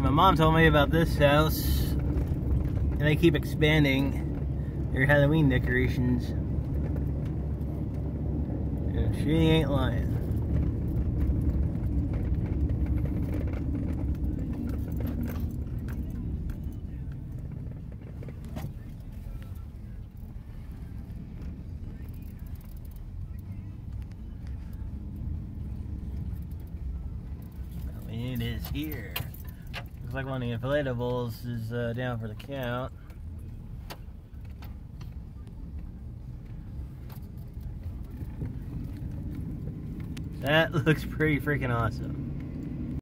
My mom told me about this house, and they keep expanding their Halloween decorations. And she ain't lying. It is here. Looks like one of the inflatables is uh, down for the count. That looks pretty freaking awesome.